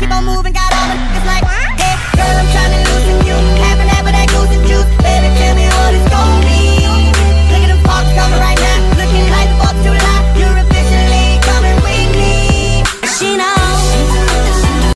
keep on moving, got all the.